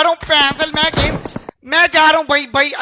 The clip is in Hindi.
जा रहा हूँ पैंसल मैं गेम मैं जा रहा हूँ भाई भाई